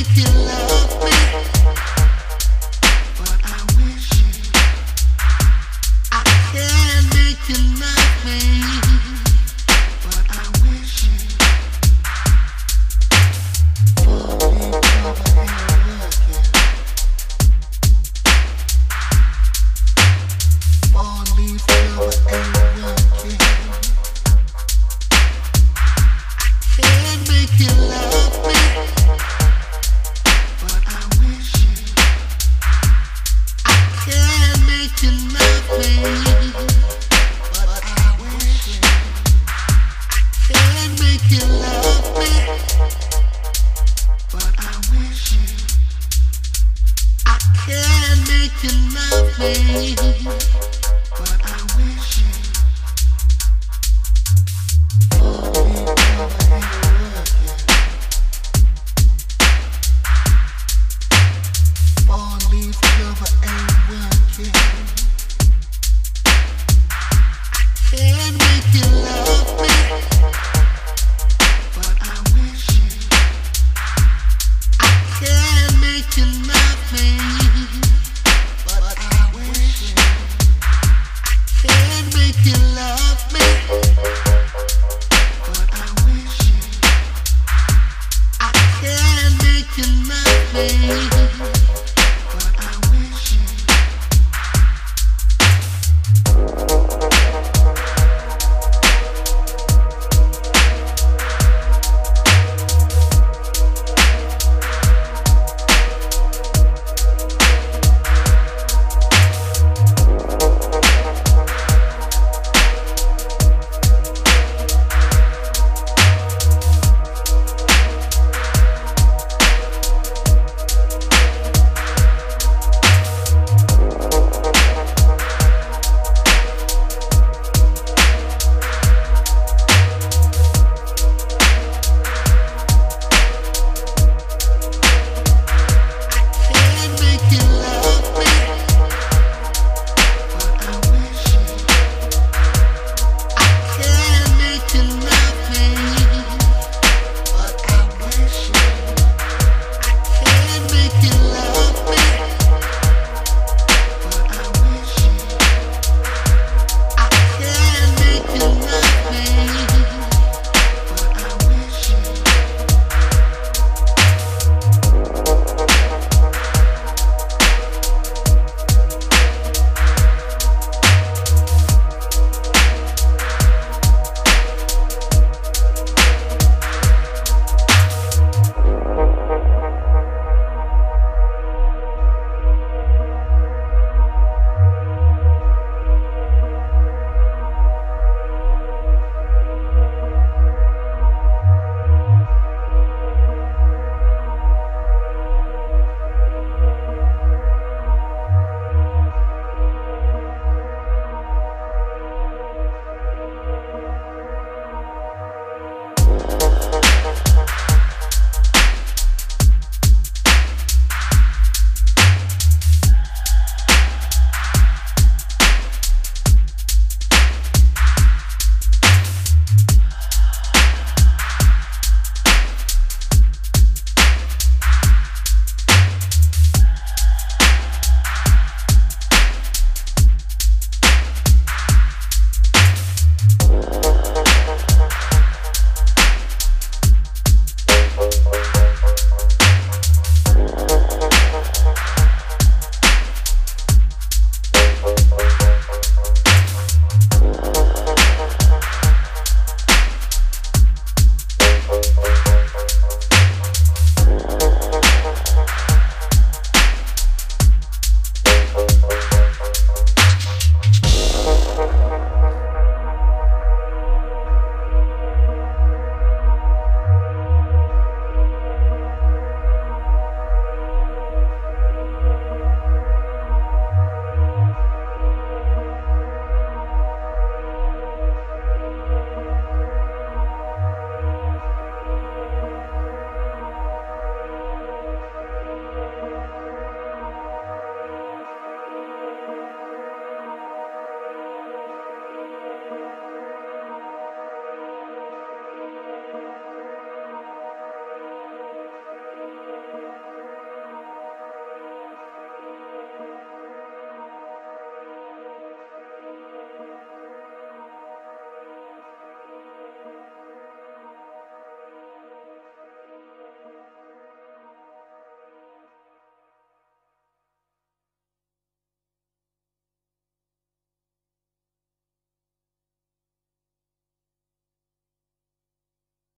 make you love. Love In my me.